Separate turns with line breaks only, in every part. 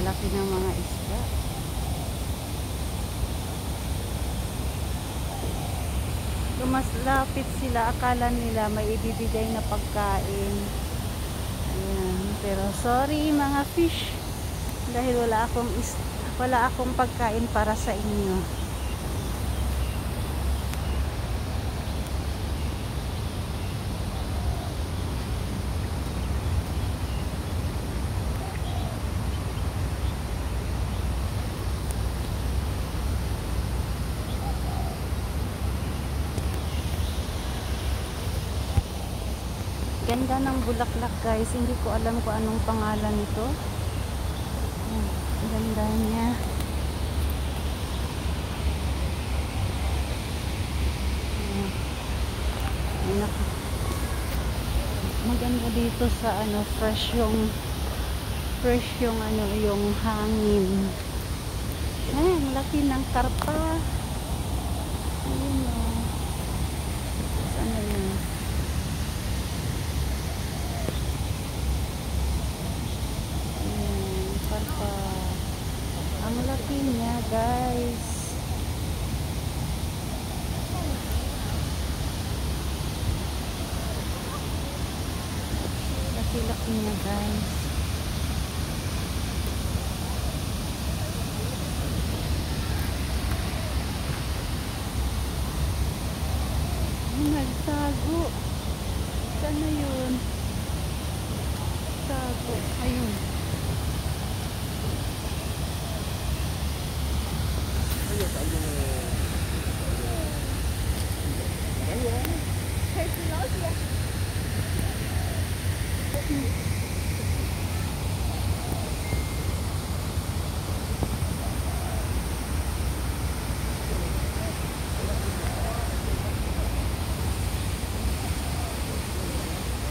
lalaki ng mga isda. Mas lapit sila, akala nila may ibibigay na pagkain. Ayan. Pero sorry mga fish. Dahil wala akong wala akong pagkain para sa inyo. Ganda ng bulaklak guys. Hindi ko alam kung anong pangalan nito. Ang Ganda niya. Maganda dito sa ano fresh yung fresh yung ano yung hangin. Ay, ang laki ng karpa. Ayun o. Saan na yun? Ayan, karpa. Ang laki niya, guys. Laki-laki niya, guys. Ay, nagtago. Saan na yun? Tago. Ayun.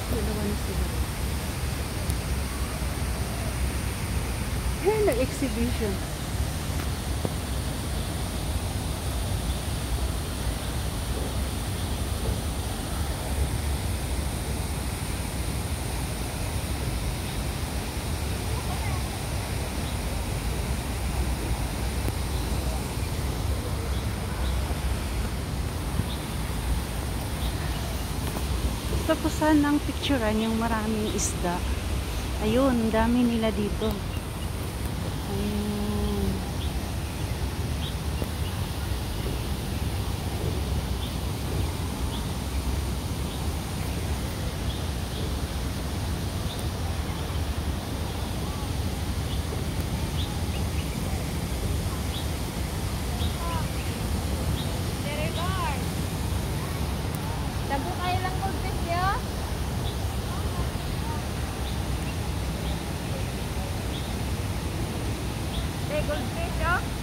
Dalawa na sila. Gusto ko sanang picturean yung maraming isda. Ayun, dami nila dito.
गुलफी चौक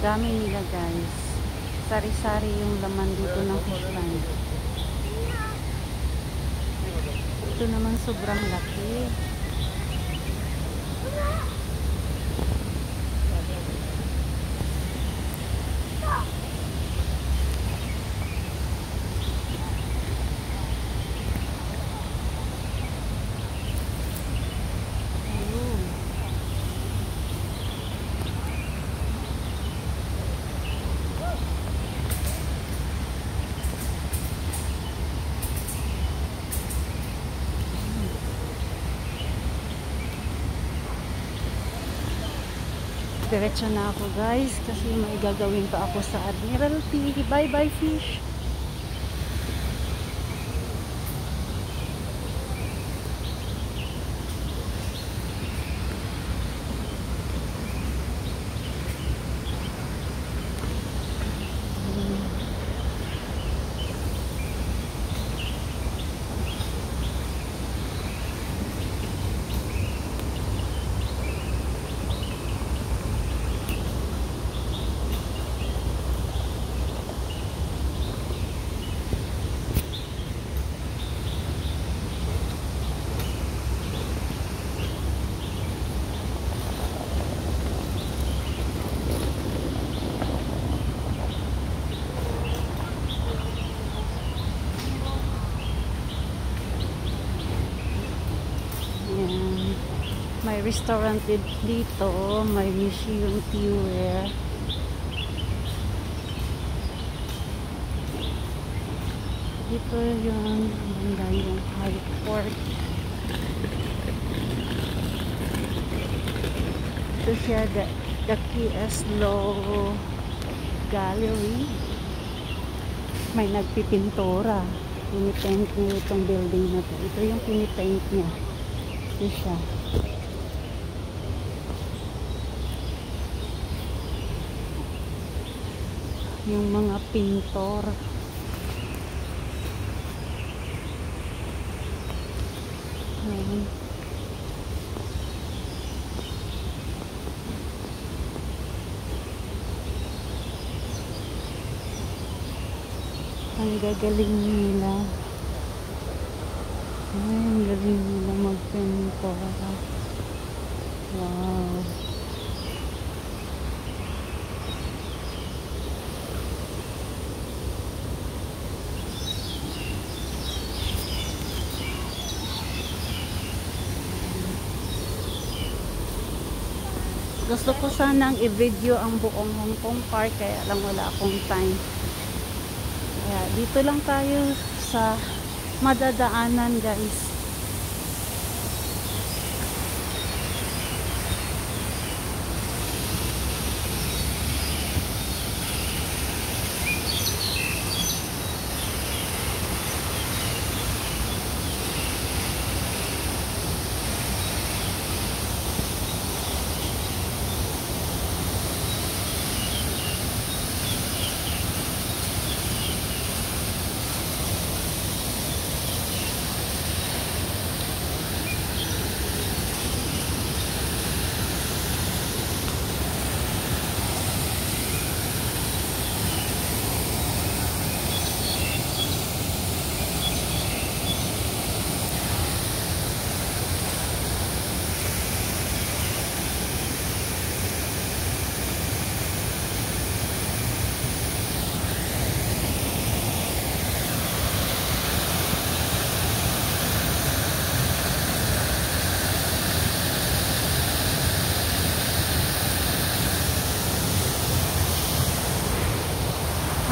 Dami nila guys. Sari-sari yung laman dito ng fish pond. Ito naman sobrang laki. Ayun. Diretso na ako guys kasi may gagawin pa ako sa Admiralty. Bye bye fish. Restaurant din- dito. May museum Tiware. Dito yung banda yung High Court. Ito siya, the, the QS Law Gallery. May nagpipintura. Pinipaint niya itong building na to. Ito yung pinipaint niya. Ito siya. Yung mga pintor. Ayan. Ang gagaling nila. Ay, ang galing nila magpintora. Wow. Gusto ko sanang i-video ang buong Hong Kong Park kaya lang wala akong time. Kaya dito lang tayo sa madadaanan guys.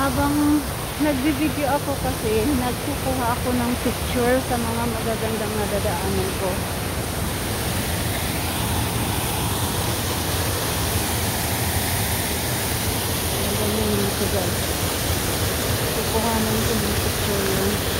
Habang nagbibideo ako kasi, nagkukuha ako ng picture sa mga magagandang nadadaanan ko. Ganyan dito guys. Kukuha ng picture